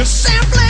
You simply